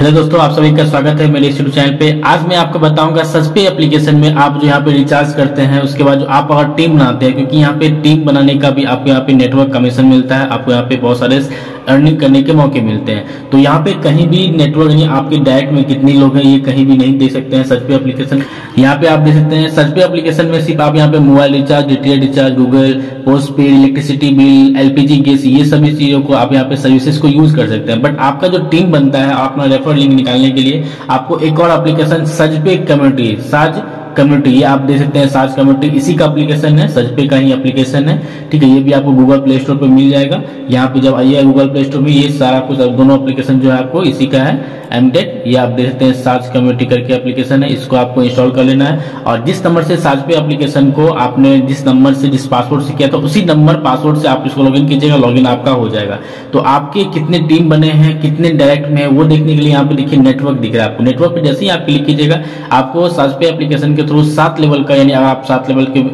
Hello दोस्तों, आप सभी का स्वागत है मेरे यूट्यूब चैनल पे। आज मैं आपको बताऊँगा सस्पे एप्लीकेशन में आप जो यहाँ पे रिचार्ज करते हैं, उसके बाद जो आप अगर टीम बनाते हैं, क्योंकि यहाँ पे टीम बनाने का भी आपको यहाँ पे नेटवर्क कमीशन मिलता है, आपको यहाँ पे बहुत सारे अर्निंग करने के मौके मिलते हैं। तो यहाँ पे कहीं भी नेटवर्क नहीं, आपके डायरेक्ट में कितने लोग हैं, ये कहीं भी नहीं देख सकते हैं सच पे एप्लीकेशन। यहाँ पे आप देख सकते हैं सच पे एप्लीकेशन में सिर्फ़ आप यहाँ पे mobile recharge DTH recharge Google postpaid electricity bill LPG gas ये सभी चीज़ों को आप यहाँ पे सर्विसेज़ को यूज़ कर सकते हैं। बट आपका जो टीम बनता है अपना रेफर लिंक निकालने के लिए आपको एक और एप्लीकेशन सजपे कम्युनिटी साज कम्युनिटी ये आप देख सकते हैं साज कम्युनिटी इसी का एप्लीकेशन है सजपे का ही एप्लीकेशन है। ठीक है, ये भी आपको गूगल प्ले स्टोर पर मिल जाएगा। यहाँ पे जब आइए गूगल प्ले स्टोर में, ये सारा कुछ दोनों एप्लीकेशन जो है आपको इसी का है। एमटेक ये आप देख सकते हैं साज कम्युनिटी करके एप्लीकेशन है, इसको आपको इंस्टॉल कर लेना है। और जिस नंबर से साज पे एप्लीकेशन को आपने जिस नंबर से जिस पासवर्ड से किया था, उसी नंबर पासवर्ड से आप इसको लॉगिन कीजिएगा लॉगिन आपका हो जाएगा। तो आपके कितने टीम बने हैं, कितने डायरेक्ट में वो देखने के लिए यहाँ पे देखिए नेटवर्क दिख रहा है आपको। नेटवर्क पे जैसे ही आप क्लिक कीजिएगा, आपको साज पे एप्लीकेशन के थ्रू सात लेवल का, यानी अगर आप सात लेवल के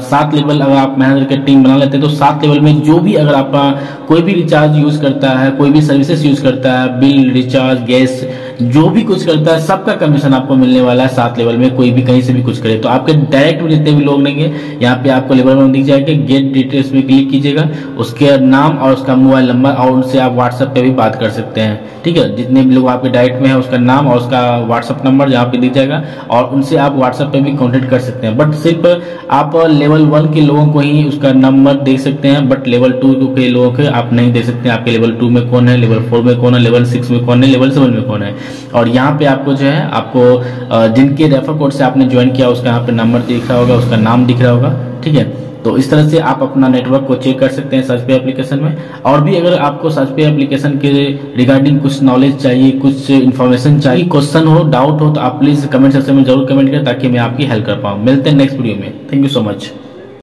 सात लेवल अगर आप मैनेजर के टीम बना लेते हैं तो सात लेवल में जो भी अगर आपका कोई भी रिचार्ज यूज़ करता है, कोई भी सर्विसेज़ यूज़ करता है बिल रिचार्ज गैस es जो भी कुछ करता है, सबका कमीशन आपको मिलने वाला है, सात लेवल में, कोई भी कहीं से भी कुछ करे। तो आपके डायरेक्ट में जितने भी लोग लेंगे यहाँ पे आपको लेवल में दिख जाएगा। गेट डिटेल्स में क्लिक कीजिएगा। उसके नाम और उसका मोबाइल नंबर और उनसे आप व्हाट्सएप पे भी बात कर सकते हैं। ठीक है? जितने भी लोग आपके डायरेक्ट में है, उसका नाम और उसका व्हाट्सएप नंबर जहाँ पे दिख जाएगा और उनसे आप व्हाट्सएप पे भी कॉन्टेक्ट कर सकते हैं। बट सिर्फ़ आप लेवल वन के लोगों को ही उसका नंबर देख सकते हैं। बट लेवल टू के लोगों के आप नहीं दे सकते। आपके लेवल टू में कौन है? लेवल फोर में कौन है? लेवल सिक्स में कौन है? लेवल सेवन में कौन है? और यहाँ पे आपको जो है, आपको जिनके रेफर कोड से आपने ज्वाइन किया, उसका यहाँ पे नंबर दिख रहा होगा, उसका नाम दिख रहा होगा, ठीक है? तो इस तरह से आप अपना नेटवर्क को चेक कर सकते हैं सर्च पे एप्लीकेशन में। और भी अगर आपको सर्च पे एप्लीकेशन के रिगार्डिंग कुछ नॉलेज चाहिए, कुछ इन्फॉर्मेशन चाहिए क्वेश्चन हो डाउट हो तो आप प्लीज़ कमेंट सेक्शन में ज़रूर कमेंट करें ताकि मैं आपकी हेल्प कर पाऊँ। मिलते हैं नेक्स्ट वीडियो में। Thank you so much